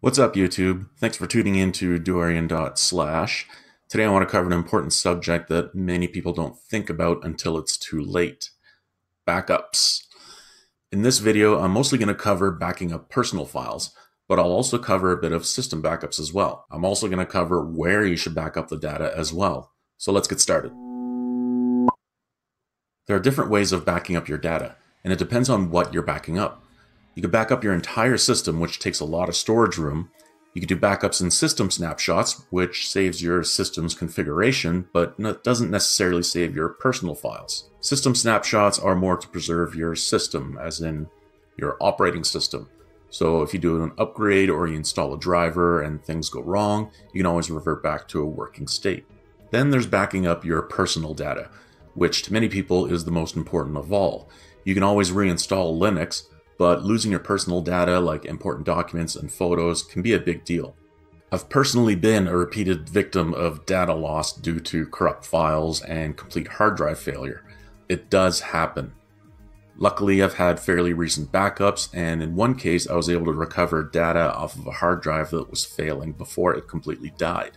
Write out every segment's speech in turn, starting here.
What's up, YouTube? Thanks for tuning in to DorianDotSlash. Today I want to cover an important subject that many people don't think about until it's too late. Backups. In this video, I'm mostly going to cover backing up personal files, but I'll also cover a bit of system backups as well. I'm also going to cover where you should back up the data as well. So let's get started. There are different ways of backing up your data, and it depends on what you're backing up. You could back up your entire system, which takes a lot of storage room. You could do backups and system snapshots, which saves your system's configuration, but doesn't necessarily save your personal files. System snapshots are more to preserve your system, as in your operating system. So if you do an upgrade or you install a driver and things go wrong, you can always revert back to a working state. Then there's backing up your personal data, which to many people is the most important of all. You can always reinstall Linux, but losing your personal data like important documents and photos can be a big deal. I've personally been a repeated victim of data loss due to corrupt files and complete hard drive failure. It does happen. Luckily, I've had fairly recent backups, and in one case, I was able to recover data off of a hard drive that was failing before it completely died.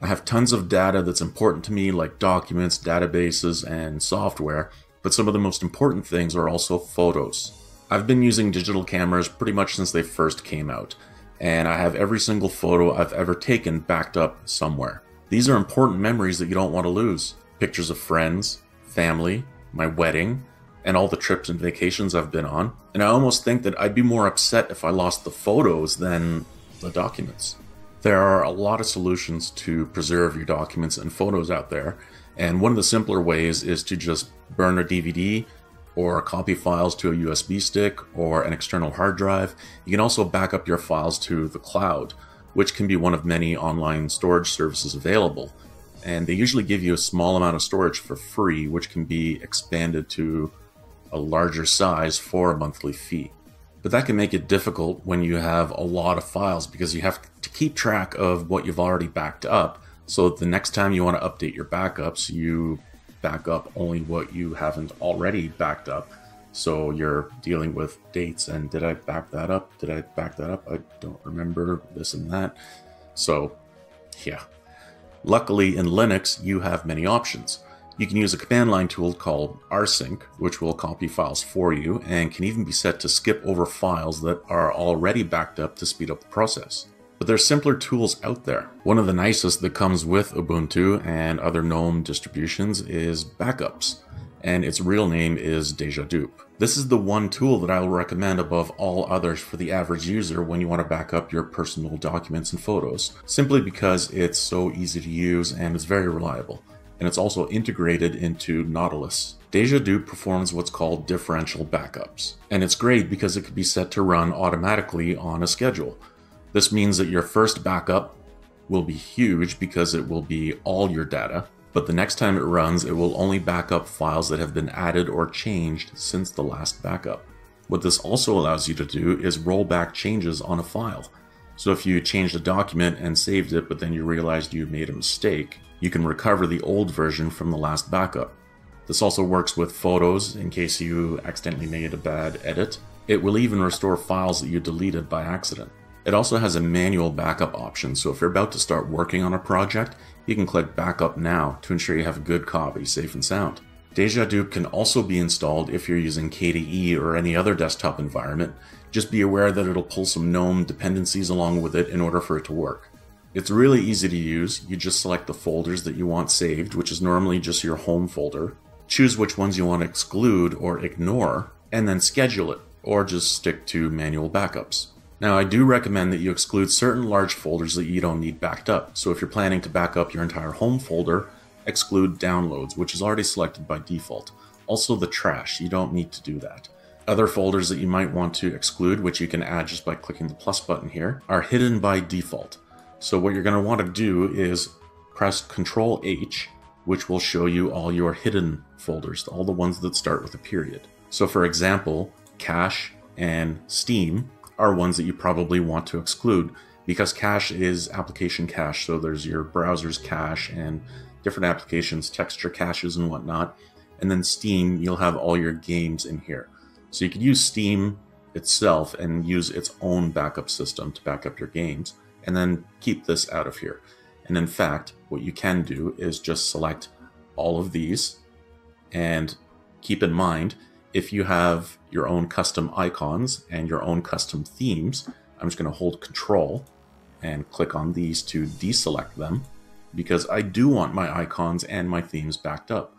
I have tons of data that's important to me, like documents, databases, and software, but some of the most important things are also photos. I've been using digital cameras pretty much since they first came out, and I have every single photo I've ever taken backed up somewhere. These are important memories that you don't want to lose. Pictures of friends, family, my wedding, and all the trips and vacations I've been on. And I almost think that I'd be more upset if I lost the photos than the documents. There are a lot of solutions to preserve your documents and photos out there, and one of the simpler ways is to just burn a DVD or copy files to a USB stick or an external hard drive. You can also back up your files to the cloud, which can be one of many online storage services available. And they usually give you a small amount of storage for free, which can be expanded to a larger size for a monthly fee. But that can make it difficult when you have a lot of files because you have to keep track of what you've already backed up. So the next time you want to update your backups, you back up only what you haven't already backed up. So you're dealing with dates and did I back that up? Did I back that up? I don't remember this and that. So, yeah. Luckily, in Linux, you have many options. You can use a command line tool called rsync, which will copy files for you and can even be set to skip over files that are already backed up to speed up the process. But there's simpler tools out there. One of the nicest that comes with Ubuntu and other GNOME distributions is Backups, and its real name is Deja Déjà Dup. This is the one tool that I will recommend above all others for the average user when you want to back up your personal documents and photos, simply because it's so easy to use and it's very reliable. And it's also integrated into Nautilus. Deja Déjà Dup performs what's called differential backups, and it's great because it can be set to run automatically on a schedule. This means that your first backup will be huge because it will be all your data, but the next time it runs, it will only back up files that have been added or changed since the last backup. What this also allows you to do is roll back changes on a file. So if you changed a document and saved it, but then you realized you made a mistake, you can recover the old version from the last backup. This also works with photos in case you accidentally made a bad edit. It will even restore files that you deleted by accident. It also has a manual backup option, so if you're about to start working on a project, you can click Backup Now to ensure you have a good copy, safe and sound. Déjà Dup can also be installed if you're using KDE or any other desktop environment. Just be aware that it'll pull some GNOME dependencies along with it in order for it to work. It's really easy to use. You just select the folders that you want saved, which is normally just your home folder. Choose which ones you want to exclude or ignore, and then schedule it, or just stick to manual backups. Now, I do recommend that you exclude certain large folders that you don't need backed up. So if you're planning to back up your entire home folder, exclude downloads, which is already selected by default. Also the trash, you don't need to do that. Other folders that you might want to exclude, which you can add just by clicking the plus button here, are hidden by default. So what you're going to want to do is press Control H, which will show you all your hidden folders, all the ones that start with a period. So for example, Cache and Steam are ones that you probably want to exclude because cache is application cache. So there's your browser's cache and different applications, texture caches and whatnot. And then Steam, you'll have all your games in here. So you could use Steam itself and use its own backup system to back up your games, and then keep this out of here. And in fact, what you can do is just select all of these and keep in mind if you have your own custom icons and your own custom themes, I'm just going to hold control and click on these to deselect them because I do want my icons and my themes backed up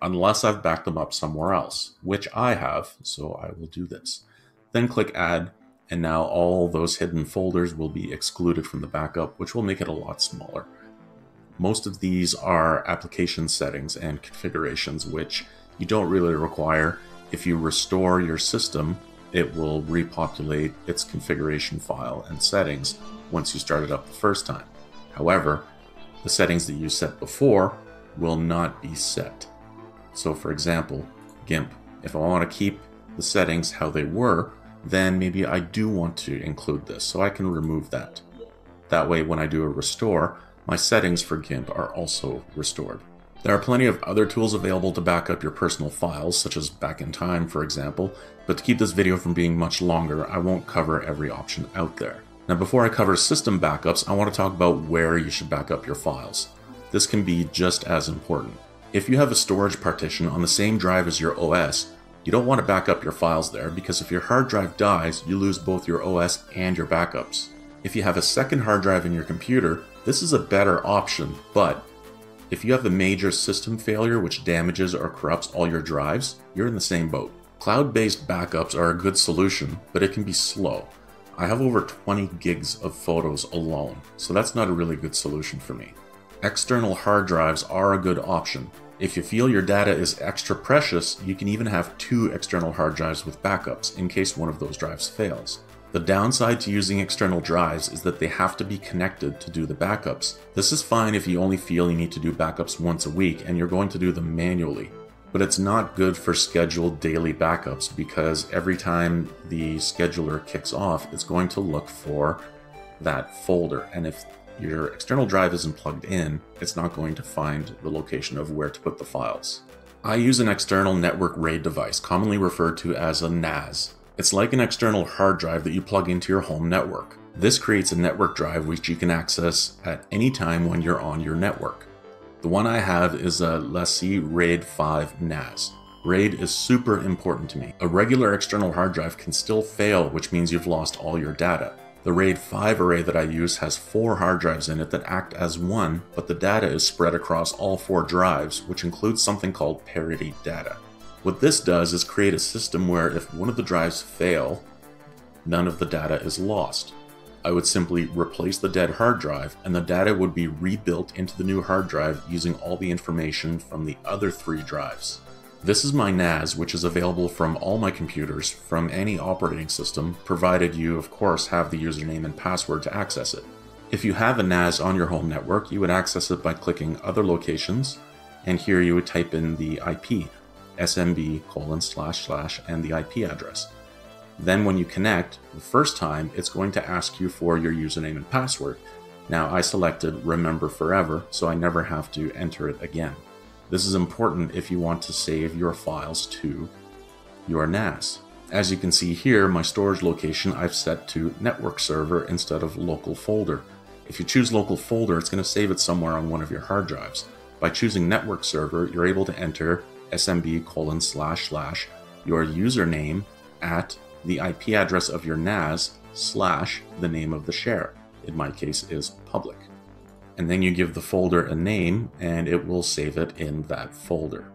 unless I've backed them up somewhere else, which I have, so I will do this. Then click add and now all those hidden folders will be excluded from the backup, which will make it a lot smaller. Most of these are application settings and configurations, which you don't really require. If you restore your system, it will repopulate its configuration file and settings once you start it up the first time. However, the settings that you set before will not be set. So for example, GIMP, if I want to keep the settings how they were, then maybe I do want to include this, so I can remove that. That way when I do a restore, my settings for GIMP are also restored. There are plenty of other tools available to back up your personal files, such as Back in Time, for example, but to keep this video from being much longer, I won't cover every option out there. Now before I cover system backups, I want to talk about where you should back up your files. This can be just as important. If you have a storage partition on the same drive as your OS, you don't want to back up your files there because if your hard drive dies, you lose both your OS and your backups. If you have a second hard drive in your computer, this is a better option, but if you have a major system failure which damages or corrupts all your drives, you're in the same boat. Cloud-based backups are a good solution, but it can be slow. I have over 20 gigs of photos alone, so that's not a really good solution for me. External hard drives are a good option, if you feel your data is extra precious, you can even have two external hard drives with backups in case one of those drives fails. The downside to using external drives is that they have to be connected to do the backups. This is fine if you only feel you need to do backups once a week and you're going to do them manually. But it's not good for scheduled daily backups because every time the scheduler kicks off, it's going to look for that folder. And if your external drive isn't plugged in, it's not going to find the location of where to put the files. I use an external network RAID device, commonly referred to as a NAS. It's like an external hard drive that you plug into your home network. This creates a network drive which you can access at any time when you're on your network. The one I have is a LaCie RAID 5 NAS. RAID is super important to me. A regular external hard drive can still fail, which means you've lost all your data. The RAID 5 array that I use has four hard drives in it that act as one, but the data is spread across all four drives, which includes something called parity data. What this does is create a system where if one of the drives fail, none of the data is lost. I would simply replace the dead hard drive and the data would be rebuilt into the new hard drive using all the information from the other three drives. This is my NAS, which is available from all my computers from any operating system, provided you, of course, have the username and password to access it. If you have a NAS on your home network, you would access it by clicking Other Locations, and here you would type in the IP, smb colon slash slash, and the IP address. Then when you connect, the first time, it's going to ask you for your username and password. Now I selected Remember Forever, so I never have to enter it again. This is important if you want to save your files to your NAS. As you can see here, my storage location I've set to network server instead of local folder. If you choose local folder, it's going to save it somewhere on one of your hard drives. By choosing network server, you're able to enter smb colon slash slash your username at the IP address of your NAS slash the name of the share. In my case is public and then you give the folder a name and it will save it in that folder.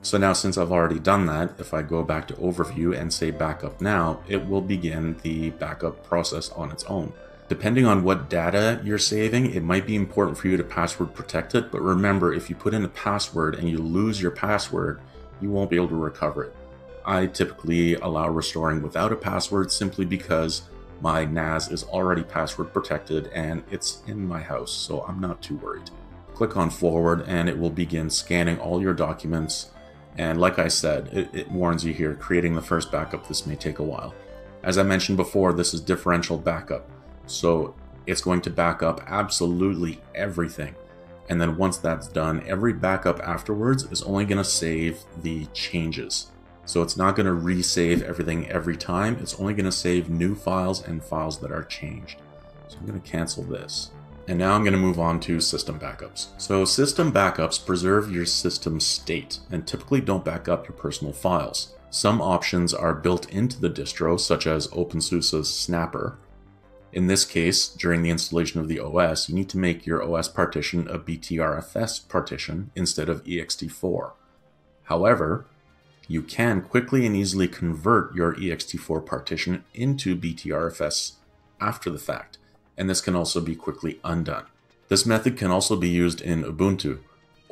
So now since I've already done that, if I go back to overview and say backup now, it will begin the backup process on its own. Depending on what data you're saving, it might be important for you to password protect it, but remember if you put in a password and you lose your password, you won't be able to recover it. I typically allow restoring without a password simply because my NAS is already password protected and it's in my house, so I'm not too worried. Click on forward and it will begin scanning all your documents. And like I said, it, it warns you here, creating the first backup, this may take a while. As I mentioned before, this is differential backup. So it's going to back up absolutely everything. And then once that's done, every backup afterwards is only going to save the changes. So it's not going to resave everything every time. It's only going to save new files and files that are changed. So I'm going to cancel this. And now I'm going to move on to system backups. So system backups preserve your system state and typically don't back up your personal files. Some options are built into the distro, such as OpenSUSE's Snapper. In this case, during the installation of the OS, you need to make your OS partition a BTRFS partition instead of ext4. However, you can quickly and easily convert your ext4 partition into BTRFS after the fact and this can also be quickly undone. This method can also be used in Ubuntu,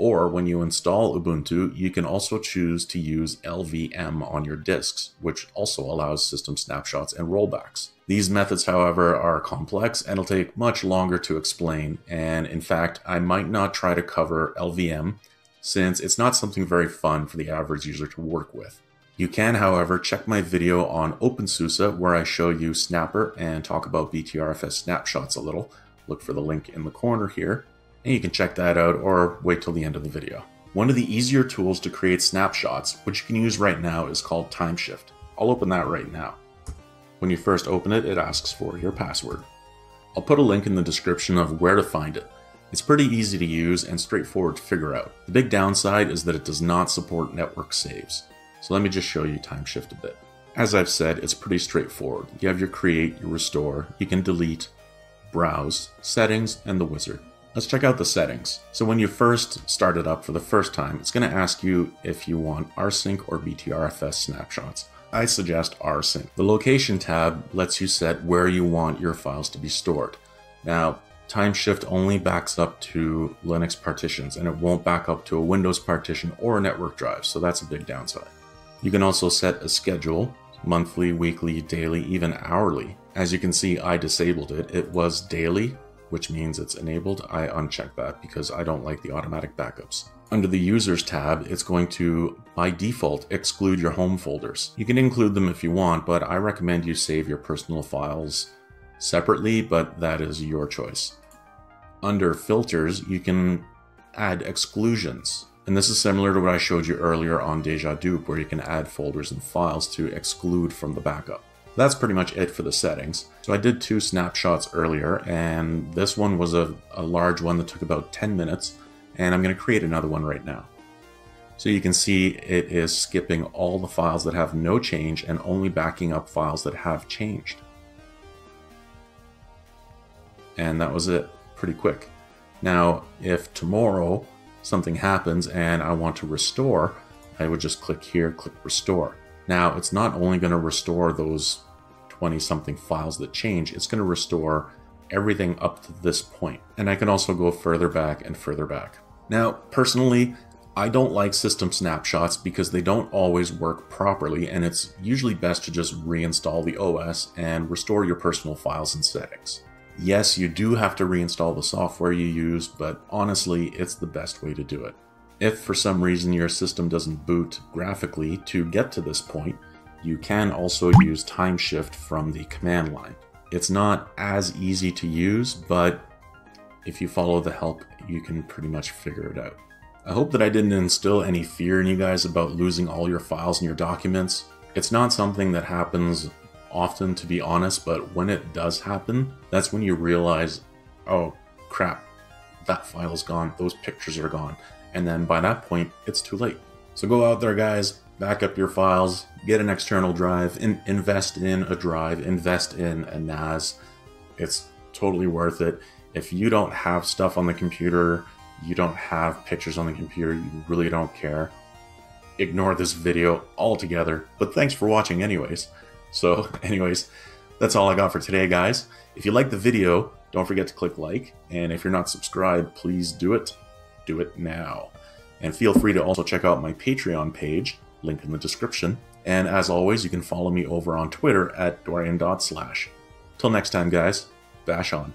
or when you install Ubuntu, you can also choose to use LVM on your disks, which also allows system snapshots and rollbacks. These methods, however, are complex and it'll take much longer to explain, and in fact, I might not try to cover LVM since it's not something very fun for the average user to work with. You can, however, check my video on OpenSUSE where I show you Snapper and talk about BTRFS snapshots a little. Look for the link in the corner here, and you can check that out or wait till the end of the video. One of the easier tools to create snapshots, which you can use right now, is called TimeShift. I'll open that right now. When you first open it, it asks for your password. I'll put a link in the description of where to find it. It's pretty easy to use and straightforward to figure out. The big downside is that it does not support network saves. So let me just show you TimeShift a bit. As I've said, it's pretty straightforward. You have your create, your restore, you can delete, browse, settings, and the wizard. Let's check out the settings. So when you first start it up for the first time, it's going to ask you if you want rsync or BTRFS snapshots. I suggest rsync. The location tab lets you set where you want your files to be stored. Now, TimeShift only backs up to Linux partitions and it won't back up to a Windows partition or a network drive, so that's a big downside. You can also set a schedule, monthly, weekly, daily, even hourly. As you can see, I disabled it. It was daily, which means it's enabled. I uncheck that because I don't like the automatic backups. Under the Users tab, it's going to, by default, exclude your home folders. You can include them if you want, but I recommend you save your personal files separately, but that is your choice. Under Filters, you can add exclusions. And this is similar to what I showed you earlier on Déjà Dup, where you can add folders and files to exclude from the backup. That's pretty much it for the settings. So I did two snapshots earlier, and this one was a, a large one that took about 10 minutes, and I'm going to create another one right now. So you can see it is skipping all the files that have no change and only backing up files that have changed. And that was it, pretty quick. Now, if tomorrow something happens and I want to restore, I would just click here, click restore. Now it's not only going to restore those 20 something files that change, it's going to restore everything up to this point. And I can also go further back and further back. Now, personally, I don't like system snapshots because they don't always work properly and it's usually best to just reinstall the OS and restore your personal files and settings. Yes, you do have to reinstall the software you use, but honestly, it's the best way to do it. If for some reason your system doesn't boot graphically to get to this point, you can also use TimeShift from the command line. It's not as easy to use, but if you follow the help, you can pretty much figure it out. I hope that I didn't instill any fear in you guys about losing all your files and your documents. It's not something that happens often, to be honest, but when it does happen, that's when you realize, oh crap, that file is gone, those pictures are gone. And then by that point, it's too late. So go out there, guys, back up your files, get an external drive, in, invest in a drive, invest in a NAS. It's totally worth it. If you don't have stuff on the computer, you don't have pictures on the computer, you really don't care, ignore this video altogether. But thanks for watching anyways. So anyways, that's all I got for today, guys. If you like the video, don't forget to click like. And if you're not subscribed, please do it. Do it now. And feel free to also check out my Patreon page, link in the description. And as always, you can follow me over on Twitter at DorianDotSlash. Till next time, guys, bash on.